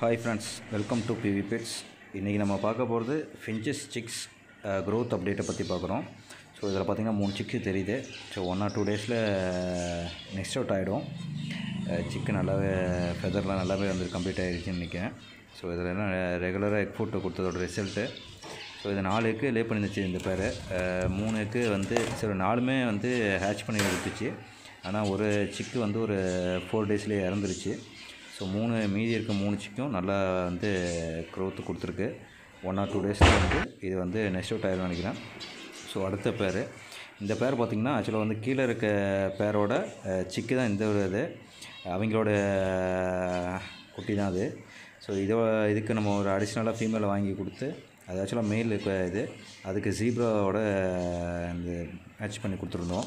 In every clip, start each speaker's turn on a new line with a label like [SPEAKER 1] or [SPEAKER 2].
[SPEAKER 1] Hi friends welcome to PV bits இன்றைக்கி நம்ம பார்க்க போகிறது ஃபின்ச்சஸ் சிக்ஸ் க்ரோத் அப்டேட்டை பற்றி பார்க்குறோம். ஸோ இதில் பார்த்திங்கன்னா மூணு சிக்ஸு தெரியுது. ஸோ ஒன் ஆர் டூ டேஸில் நெக்ஸ்ட் அவுட் ஆகிடும் சிக்கு நல்லாவே ஃபெதர்லாம் நல்லாவே வந்து கம்ப்ளீட் ஆகிடுச்சின்னு நினைக்கிறேன். ஸோ இதில் என்ன ரெகுலராக எக் ஃபுட்டு கொடுத்ததோட ரிசல்ட்டு ஸோ இது நாலு எக்கு லே பண்ணிருந்துச்சு இந்த பேர் மூணு எக்கு வந்து சரி நாலுமே வந்து ஹேட்ச் பண்ணி எடுத்துச்சு. ஆனால் ஒரு சிக்கு வந்து ஒரு ஃபோர் டேஸ்லேயே இறந்துருச்சு. ஸோ மூணு மீதி இருக்க மூணு சிக்கும் நல்லா வந்து க்ரோத்து கொடுத்துருக்கு. ஒன் ஆர் டூ டேஸில் வந்து இது வந்து நெக்ஸ்ட் அவுட் ஆயிரும் நினைக்கிறேன். ஸோ அடுத்த பேர் இந்த பேர் பார்த்திங்கன்னா ஆக்சுவலாக வந்து கீழே இருக்க பேரோட சிக்கு தான் இந்த ஒரு இது. அவங்களோட குட்டி தான் அது. ஸோ இதோ இதுக்கு நம்ம ஒரு அடிஷ்னலாக ஃபீமேலை வாங்கி கொடுத்து அது ஆக்சுவலாக மெயில் இப்போ இது. அதுக்கு ஜீப்ராவோட இந்த மேட்ச் பண்ணி கொடுத்துருந்தோம்.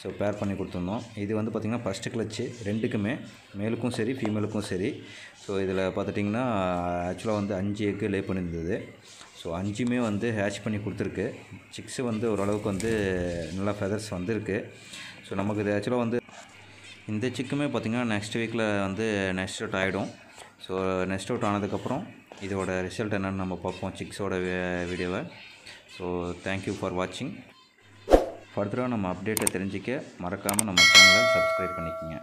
[SPEAKER 1] ஸோ பேர் பண்ணி கொடுத்துருந்தோம். இது வந்து பார்த்திங்கன்னா ஃபஸ்ட்டு கிளச்சு ரெண்டுக்குமே மேலுக்கும் சரி ஃபீமேலுக்கும் சரி. ஸோ இதில் பார்த்துட்டிங்கன்னா ஆக்சுவலாக வந்து அஞ்சு எக்கு லே பண்ணியிருந்தது. ஸோ அஞ்சுமே வந்து ஹேட்ச் பண்ணி கொடுத்துருக்கு. சிக்ஸு வந்து ஓரளவுக்கு வந்து நல்லா ஃபெதர்ஸ் வந்திருக்கு. ஸோ நமக்கு இது ஆக்சுவலாக வந்து இந்த சிக்குமே பார்த்திங்கன்னா நெக்ஸ்ட் வீக்கில் வந்து நெக்ஸ்ட் அவுட் ஆகிடும் ஸோ நெக்ஸ்ட் அவுட் ஆனதுக்கப்புறம் இதோட ரிசல்ட் என்னென்னு நம்ம பார்ப்போம் சிக்ஸோட வீடியோவை ஸோ தேங்க்யூ ஃபார் வாட்சிங் ஃபர்தராக நம்ம அப்டேட்டை தெரிஞ்சிக்க மறக்காமல் நம்ம சேனலை சப்ஸ்கிரைப் பண்ணிக்கோங்க.